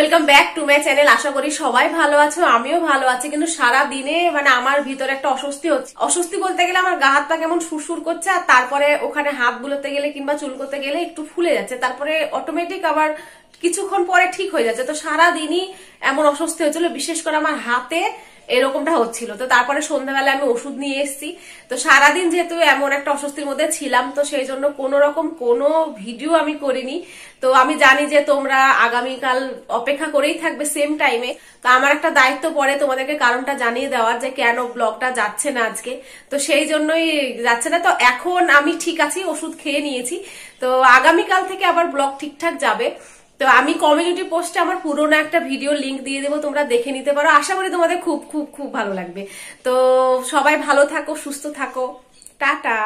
Welcome back to my channel আশা করি সবাই ভালো আছো, আমিও ভালো আছি, কিন্তু সারা দিনে মানে আমার ভিতরে একটা অস্বস্তি হচ্ছে। অস্বস্তি বলতে গেলে আমার গা হাতটা কেমন সুরসুর করছে, আর তারপরে ওখানে হাত বুলোতে গেলে কিংবা চুল করতে গেলে একটু ফুলে যাচ্ছে। তারপরে অটোমেটিক আবার কিছুক্ষণ পরে ঠিক হয়ে যাচ্ছে। তো সারা দিনই এমন অস্বস্তি হয়েছিল, বিশেষ করে আমার হাতে এরকমটা হচ্ছিল। তো তারপরে সন্ধ্যাবেলা আমি ওষুধ নিয়ে এসেছি। তো সারাদিন যেহেতু এমন একটা অস্বস্তির মধ্যে ছিলাম, তো সেই জন্য কোনো রকম কোনো ভিডিও আমি করিনি। তো আমি জানি যে তোমরা আগামীকাল অপেক্ষা করেই থাকবে সেম টাইমে তো আমার একটা দায়িত্ব পড়ে তোমাদেরকে কারণটা জানিয়ে দেওয়ার যে কেন ব্লগটা যাচ্ছে না আজকে। তো সেই জন্যই যাচ্ছে না। তো এখন আমি ঠিক আছি, ওষুধ খেয়ে নিয়েছি। তো আগামীকাল থেকে আবার ব্লগ ঠিকঠাক যাবে। তো আমি কমিউনিটি পোস্টে আমার পুরোনো একটা ভিডিও লিঙ্ক দিয়ে দেবো, তোমরা দেখে নিতে পারো। আশা করি তোমাদের খুব খুব খুব ভালো লাগবে। তো সবাই ভালো থাকো, সুস্থ থাকো। টাটা।